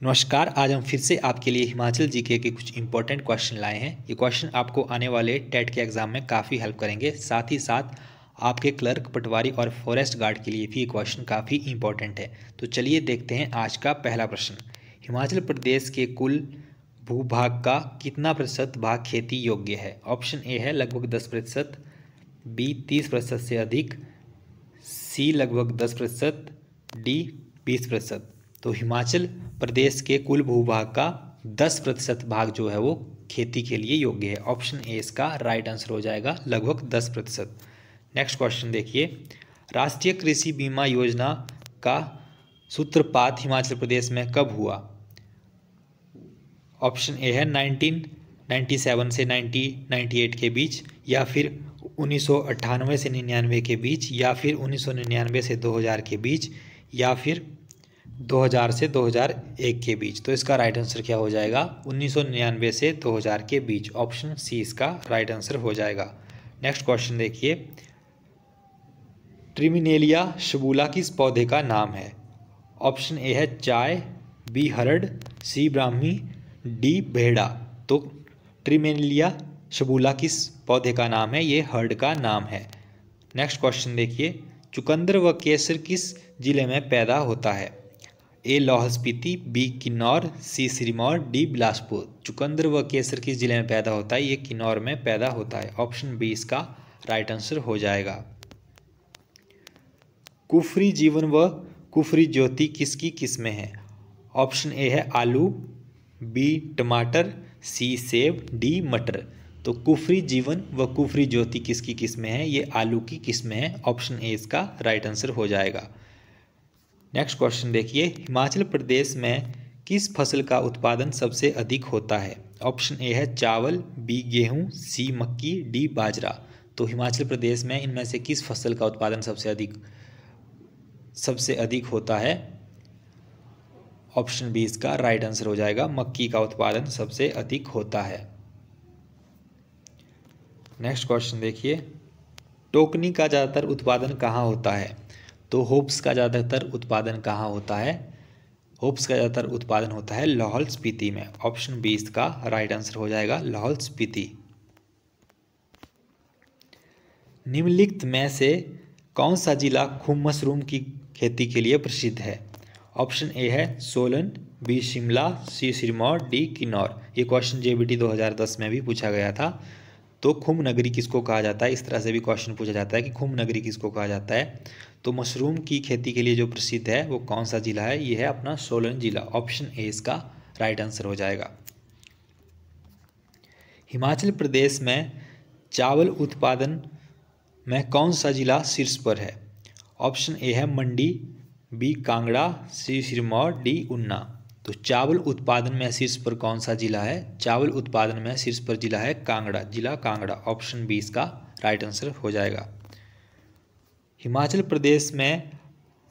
नमस्कार, आज हम फिर से आपके लिए हिमाचल जीके के कुछ इंपॉर्टेंट क्वेश्चन लाए हैं। ये क्वेश्चन आपको आने वाले टेट के एग्ज़ाम में काफ़ी हेल्प करेंगे। साथ ही साथ, आपके क्लर्क पटवारी और फॉरेस्ट गार्ड के लिए भी ये क्वेश्चन काफ़ी इंपॉर्टेंट है। तो चलिए देखते हैं आज का पहला प्रश्न। हिमाचल प्रदेश के कुल भूभाग का कितना प्रतिशत भाग खेती योग्य है? ऑप्शन ए है लगभग दस प्रतिशत बी तीस प्रतिशत से अधिक सी लगभग दस प्रतिशत डी बीस प्रतिशत। तो हिमाचल प्रदेश के कुल भूभाग का दस प्रतिशत भाग जो है वो खेती के लिए योग्य है। ऑप्शन ए इसका राइट आंसर हो जाएगा, लगभग दस प्रतिशत। नेक्स्ट क्वेश्चन देखिए। राष्ट्रीय कृषि बीमा योजना का सूत्रपात हिमाचल प्रदेश में कब हुआ? ऑप्शन ए है नाइनटीन नाइन्टी सेवन से नाइनटी नाइन्टी एट के बीच, या फिर उन्नीस सौ अट्ठानवे से निन्यानवे के बीच, या फिर उन्नीस सौ निन्यानवे से दो हज़ार के बीच, या फिर 2000 से 2001 के बीच। तो इसका राइट आंसर क्या हो जाएगा? उन्नीस सौ निन्यानवे से 2000 के बीच। ऑप्शन सी इसका राइट आंसर हो जाएगा। नेक्स्ट क्वेश्चन देखिए। ट्रिमिनेलिया शबूला किस पौधे का नाम है। ऑप्शन ए है चाय बी हरड सी ब्राह्मी डी भेड़ा। तो ट्रिमेलिया शबूला किस पौधे का नाम है। ये हर्ड का नाम है। नेक्स्ट क्वेश्चन देखिए। चुकंदर व केसर किस ज़िले में पैदा होता है? A Lahaul Spiti, B Kinnaur, C Sirmaur, D Bilaspur. चुकंदर व केसर किस ज़िले में पैदा होता है? ये किन्नौर में पैदा होता है। ऑप्शन बी इसका राइट आंसर हो जाएगा। कुफरी जीवन व कुफरी ज्योति किसकी किस्में हैं? ऑप्शन ए है आलू, बी टमाटर, सी सेब, डी मटर। तो कुफरी जीवन व कुफरी ज्योति किसकी किस्में हैं? ये आलू की किस्में हैं? ऑप्शन ए इसका राइट आंसर हो जाएगा। नेक्स्ट क्वेश्चन देखिए, हिमाचल प्रदेश में किस फ़सल का उत्पादन सबसे अधिक होता है? ऑप्शन ए है चावल बी गेहूँ सी मक्की डी बाजरा। तो हिमाचल प्रदेश में इनमें से किस फ़सल का उत्पादन सबसे अधिक सबसे अधिक होता है? ऑप्शन बी इसका राइट आंसर हो जाएगा, मक्की का उत्पादन सबसे अधिक होता है। नेक्स्ट क्वेश्चन देखिए, टोकनी का ज़्यादातर उत्पादन कहाँ होता है? तो होप्स का ज़्यादातर उत्पादन कहाँ होता है? होप्स का ज़्यादातर उत्पादन होता है लाहौल स्पीति में। ऑप्शन बी इसका राइट आंसर हो जाएगा लाहौल स्पीति। निम्नलिखित में से कौन सा जिला खूब मशरूम की खेती के लिए प्रसिद्ध है? ऑप्शन ए है Solan, B Shimla, C Sirmaur, D Kinnaur. ये क्वेश्चन जेबीटी 2010 में भी पूछा गया था। तो खुम नगरी किसको कहा जाता है? इस तरह से भी क्वेश्चन पूछा जाता है कि खुम नगरी किसको कहा जाता है? तो मशरूम की खेती के लिए जो प्रसिद्ध है, वो कौन सा जिला है? ये है अपना सोलन जिला। ऑप्शन ए इसका राइट आंसर हो जाएगा। हिमाचल प्रदेश में चावल उत्पादन में कौन सा जिला शीर्ष पर है? ऑप्शन ए है Mandi B Kangra C Sirmaur D Una. तो चावल उत्पादन में शीर्ष पर कौन सा जिला है? चावल उत्पादन में शीर्ष पर जिला है कांगड़ा। जिला कांगड़ा ऑप्शन बी इसका राइट आंसर हो जाएगा। हिमाचल प्रदेश में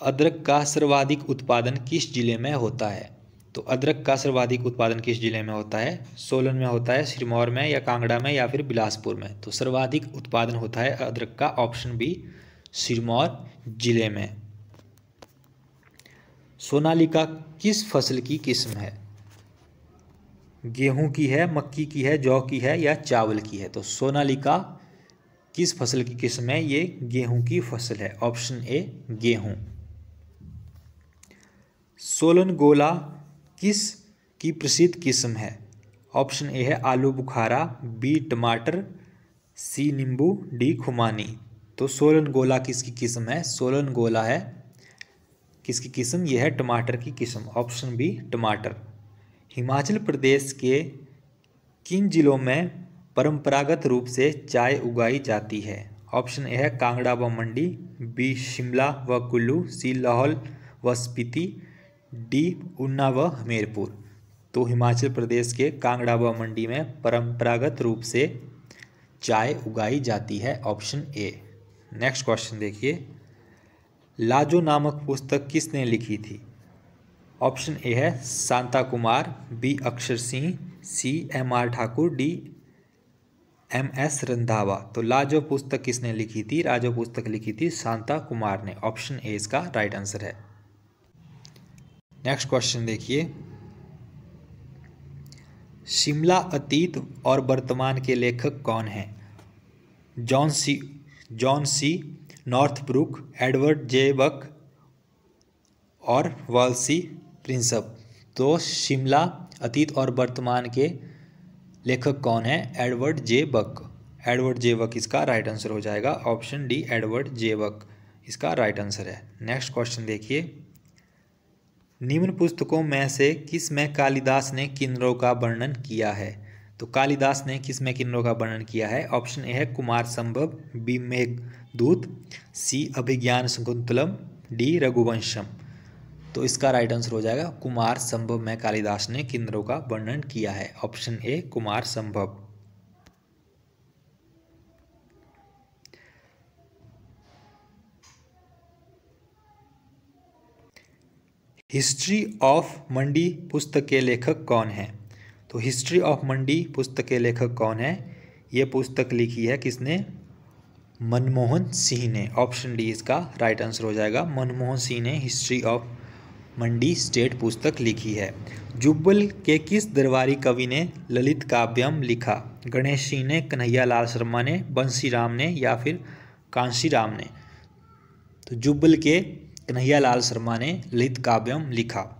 अदरक का सर्वाधिक उत्पादन किस ज़िले में होता है? तो अदरक का सर्वाधिक उत्पादन किस ज़िले में होता है? सोलन में होता है, सिरमौर में या कांगड़ा में या फिर बिलासपुर में? तो सर्वाधिक उत्पादन होता है अदरक का ऑप्शन बी सिरमौर ज़िले में। सोनालिका किस फ़सल की किस्म है? गेहूँ की है, मक्की की है, जौ की है या चावल की है? तो सोनालिका किस फ़सल की किस्म है? ये गेहूँ की फ़सल है। ऑप्शन ए, गेहूँ। सोलन गोला किस की प्रसिद्ध किस्म है? ऑप्शन ए है आलू बुखारा, बी टमाटर, सी नींबू, डी खुमानी। तो सोलन गोला किसकी किस्म है? सोलन गोला है किसकी किस्म? यह है टमाटर की किस्म। ऑप्शन बी, टमाटर। हिमाचल प्रदेश के किन जिलों में परंपरागत रूप से चाय उगाई जाती है? ऑप्शन ए है कांगड़ा व मंडी, बी, शिमला व कुल्लू, सी, लाहौल व स्पीति, डी उन्ना व हमीरपुर। तो हिमाचल प्रदेश के कांगड़ा व मंडी में परंपरागत रूप से चाय उगाई जाती है। ऑप्शन ए। नेक्स्ट क्वेश्चन देखिए। लाजो नामक पुस्तक किसने लिखी थी? ऑप्शन ए है Shanta Kumar, B Akshar Singh, C M R Thakur, D M S Randhawa. तो लाजो पुस्तक किसने लिखी थी? राजो पुस्तक लिखी थी शांता कुमार ने। ऑप्शन ए इसका राइट आंसर है। नेक्स्ट क्वेश्चन देखिए। शिमला अतीत और वर्तमान के लेखक कौन हैं? John C John C Northbrook Edward J. Buck और वालसी प्रिंसप तो शिमला अतीत और वर्तमान के लेखक कौन है? Edward J. Buck. Edward J. Buck इसका राइट आंसर हो जाएगा। Option D Edward J. Buck. इसका राइट आंसर है। नेक्स्ट क्वेश्चन देखिए। निम्न पुस्तकों में से किसमें कालिदास ने किन्नरों का वर्णन किया है? तो कालिदास ने किसमें किन्नरों का वर्णन किया है? ऑप्शन ए है Kumarasambhava, B Meghaduta, C Abhijnana Shakuntalam, D Raghuvamsha. तो इसका राइट आंसर हो जाएगा कुमार संभव। में कालिदास ने किन्नरों का वर्णन किया है? ऑप्शन ए, कुमार संभव। हिस्ट्री ऑफ़ मंडी पुस्तक के लेखक कौन है? तो हिस्ट्री ऑफ़ मंडी पुस्तक के लेखक कौन है? ये पुस्तक लिखी है किसने? मनमोहन सिंह ने। ऑप्शन डी इसका राइट आंसर हो जाएगा। मनमोहन सिंह ने हिस्ट्री ऑफ़ मंडी स्टेट पुस्तक लिखी है। जुब्बल के किस दरबारी कवि ने ललित काव्यम लिखा? गणेश सिंह ने, कन्हैया लाल शर्मा ने, बंसी राम ने या फिर कांशी राम ने? तो जुब्बल के कन्हैया लाल शर्मा ने ललित काव्यम लिखा।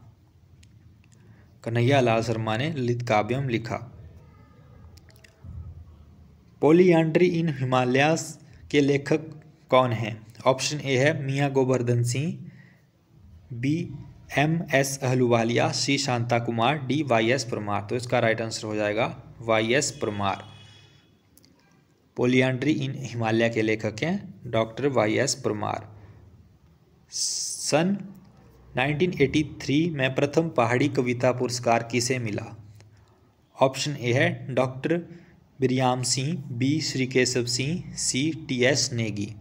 कन्हैया लाल शर्मा ने ललित काव्यम लिखा। पोलियांड्री इन हिमालयास के लेखक कौन हैं? ऑप्शन ए है Mian Govardhan Singh B M S Ahluwalia C Shanta Kumar D Y S Parmar. तो इसका राइट आंसर हो जाएगा Y S Parmar. Polyandry in Himalaya के लेखक हैं डॉक्टर वाई एस परमार। सन 1983 में प्रथम पहाड़ी कविता पुरस्कार किसे मिला? ऑप्शन ए है doctor Biryam Singh, B Shri Keshav Singh, C T S Negi.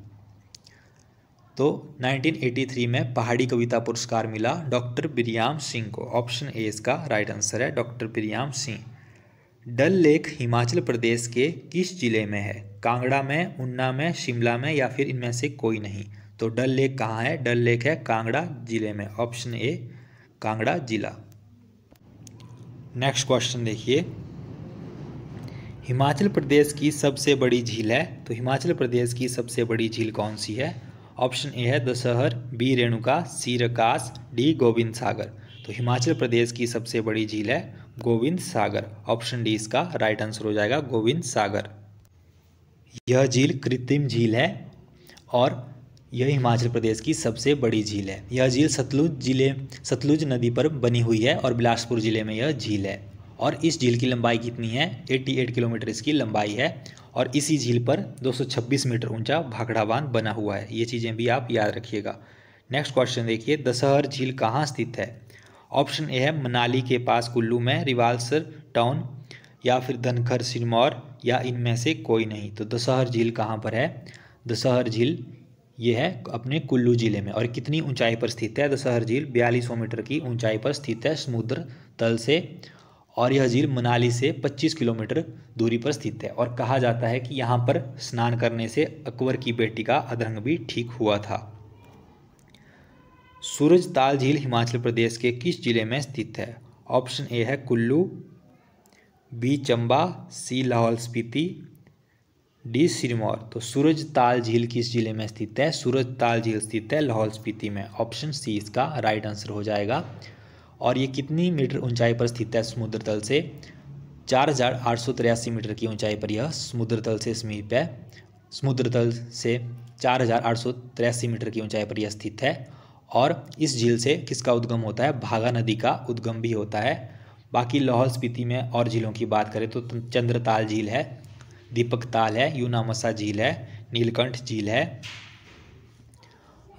तो 1983 में पहाड़ी कविता पुरस्कार मिला डॉक्टर बिरयाम सिंह को। ऑप्शन ए इसका राइट आंसर है डॉक्टर बिरयाम सिंह। डल लेक हिमाचल प्रदेश के किस ज़िले में है? कांगड़ा में, उन्ना में, शिमला में या फिर इनमें से कोई नहीं? तो डल लेक कहाँ है? डल लेक है कांगड़ा ज़िले में। ऑप्शन ए, कांगड़ा जिला। नेक्स्ट क्वेश्चन देखिए। हिमाचल प्रदेश की सबसे बड़ी झील है तो हिमाचल प्रदेश की सबसे बड़ी झील कौन सी है? ऑप्शन ए है Dashahar, B Renuka, C Rakas, D Govind Sagar. तो हिमाचल प्रदेश की सबसे बड़ी झील है गोविंद सागर। ऑप्शन डी इसका राइट आंसर हो जाएगा गोविंद सागर। यह झील कृत्रिम झील है और यह हिमाचल प्रदेश की सबसे बड़ी झील है। यह झील सतलुज ज़िले, सतलुज नदी पर बनी हुई है और बिलासपुर ज़िले में यह झील है। और इस झील की लंबाई कितनी है? 88 किलोमीटर इसकी लंबाई है और इसी झील पर 226 मीटर ऊँचा भाखड़ा बाँध बना हुआ है। ये चीज़ें भी आप याद रखिएगा। नेक्स्ट क्वेश्चन देखिए, दशहर झील कहाँ स्थित है? ऑप्शन ए है मनाली के पास कुल्लू में, रिवालसर टाउन, या फिर धनखर सिरमौर, या इनमें से कोई नहीं। तो दशहर झील कहाँ पर है? दशहर झील ये है अपने कुल्लू ज़िले में। और कितनी ऊंचाई पर स्थित है? दशहर झील बयालीस मीटर की ऊंचाई पर स्थित है। समुद्र तल से और यह झील मनाली से 25 किलोमीटर दूरी पर स्थित है। और कहा जाता है कि यहाँ पर स्नान करने से अकबर की बेटी का अधरंग भी ठीक हुआ था। सूरज ताल झील हिमाचल प्रदेश के किस ज़िले में स्थित है? ऑप्शन ए है Kullu, B Chamba, C Lahaul Spiti D Sirmaur. तो सूरज ताल झील किस ज़िले में स्थित है? सूरज ताल झील स्थित है लाहौल स्पीति में। ऑप्शन सी इसका राइट आंसर हो जाएगा। और ये कितनी मीटर ऊंचाई पर स्थित है समुद्र तल से? चार हज़ार आठ सौ तिरासी मीटर की ऊंचाई पर यह समुद्र तल से समीप है। समुद्र तल से चार हज़ार आठ सौ तिरासी मीटर की ऊंचाई पर यह स्थित है। और इस झील से किसका उद्गम होता है? भागा नदी का उद्गम भी होता है। बाकी लाहौल स्पीति में और झीलों की बात करें तो चंद्रताल झील है। दीपक ताल है यूनामसा झील है, नीलकंठ झील है,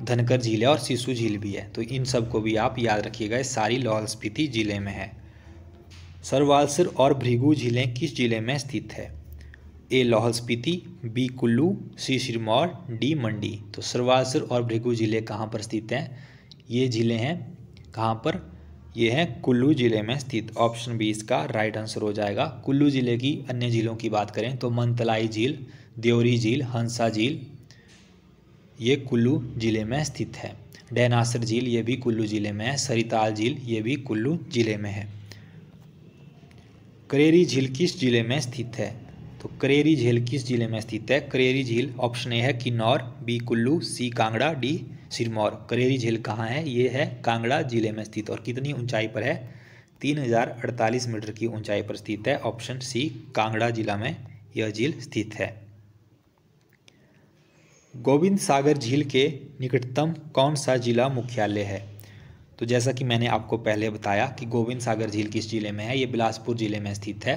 धनकर झील है और सिसु झील भी है। तो इन सबको भी आप याद रखिएगा सारी लाहौल स्पीति ज़िले में है। सरवालसर और भृगु झीलें किस ज़िले में स्थित है? A, Lahaul Spiti, B, Kullu, C, Sirmaur, D, Mandi. तो सरवालसर और भृगु ज़िले कहाँ पर स्थित हैं? ये ज़िले हैं कहाँ पर? ये है कुल्लू ज़िले में स्थित ऑप्शन बी इसका राइट आंसर हो जाएगा। कुल्लू ज़िले की अन्य झीलों की बात करें तो मनतलाई झील, देवरी झील, हंसा झील, ये कुल्लू ज़िले में स्थित है। डैनासर झील ये भी कुल्लू ज़िले में है। सरिताल झील ये भी कुल्लू ज़िले में है। करेरी झील किस ज़िले में स्थित है? तो करेरी झील किस ज़िले में स्थित है? करेरी झील ऑप्शन ए है Kinnaur B Kullu C Kangra D Sirmaur. Kareri झील कहाँ है? ये है कांगड़ा ज़िले में स्थित और कितनी ऊंचाई पर है? तीन हज़ार अड़तालीस मीटर की ऊंचाई पर स्थित है। ऑप्शन सी, कांगड़ा जिला में यह झील स्थित है। गोविंद सागर झील के निकटतम कौन सा जिला मुख्यालय है? तो जैसा कि मैंने आपको पहले बताया कि गोविंद सागर झील किस ज़िले में है? ये बिलासपुर ज़िले में स्थित है।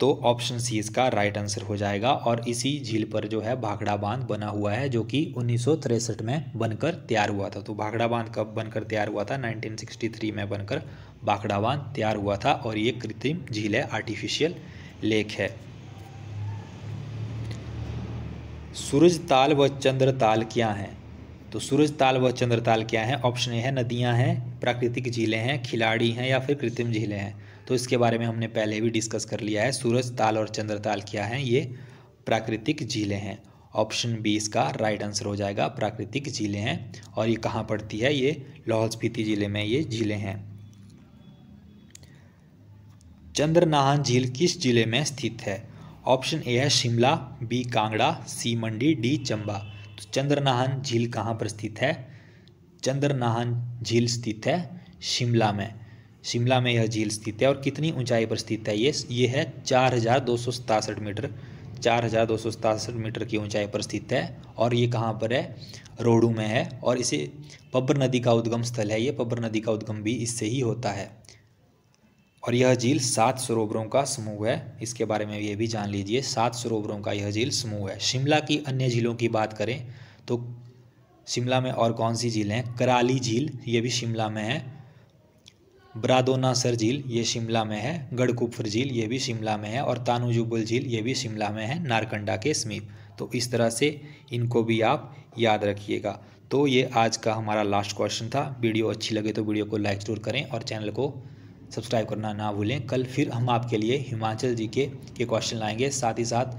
तो ऑप्शन सी इसका राइट आंसर हो जाएगा और इसी झील पर जो है भाखड़ा बाँध बना हुआ है, जो कि उन्नीस में बनकर तैयार हुआ था। तो भाखड़ा बाँध कब बनकर तैयार हुआ था? 1963 में बनकर भाखड़ा बाँध तैयार हुआ था और ये कृत्रिम झील है आर्टिफिशियल लेक है। सूरज ताल व चंद्र ताल क्या हैं? तो सूरज ताल व चंद्र ताल क्या है? ऑप्शन ए है नदियाँ हैं, प्राकृतिक झीलें हैं, खिलाड़ी हैं या फिर कृत्रिम झीलें हैं। तो इसके बारे में हमने पहले भी डिस्कस कर लिया है। सूरज, ताल और चंद्र ताल क्या हैं? ये प्राकृतिक झीलें हैं। ऑप्शन बी इसका राइट आंसर हो जाएगा, प्राकृतिक झीलें हैं। और ये कहाँ पड़ती है? ये लाहौल स्पीति ज़िले में ये झीलें हैं। चंद्रनाहन झील किस ज़िले में स्थित है? ऑप्शन ए है Shimla B Kangra C Mandi D Chamba. तो चंद्रनाहन झील कहाँ पर स्थित है? चंद्रनाहन झील स्थित है शिमला में। शिमला में यह झील स्थित है और कितनी ऊंचाई पर स्थित है ये? ये है चार हज़ार दो सौ सतासठ मीटर। चार हज़ार दो सौ सतासठ मीटर की ऊंचाई पर स्थित है और ये कहाँ पर है? रोडू में है और इसे पब्बर नदी का उद्गम स्थल है। ये पब्बर नदी का उद्गम भी इससे ही होता है। और यह झील सात सरोवरों का समूह है। इसके बारे में ये भी जान लीजिए। सात सरोवरों का यह झील समूह है। शिमला की अन्य झीलों की बात करें तो शिमला में और कौन सी झील हैं? कराली झील, ये भी शिमला में है। ब्रादोनासर झील, ये शिमला में है। गढ़कुफर झील, ये भी शिमला में है। और तानुजुबुल झील, ये भी शिमला में है, नारकंडा के समीप। तो इस तरह से इनको भी आप याद रखिएगा। तो ये आज का हमारा लास्ट क्वेश्चन था। वीडियो अच्छी लगे तो वीडियो को लाइक ज़रूर करें और चैनल को सब्सक्राइब करना ना भूलें। कल फिर हम आपके लिए हिमाचल जी के के क्वेश्चन लाएँगे। साथ ही साथ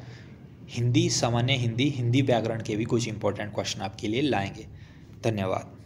हिंदी, सामान्य हिंदी हिंदी व्याकरण के भी कुछ इंपॉर्टेंट क्वेश्चन आपके लिए लाएँगे। धन्यवाद।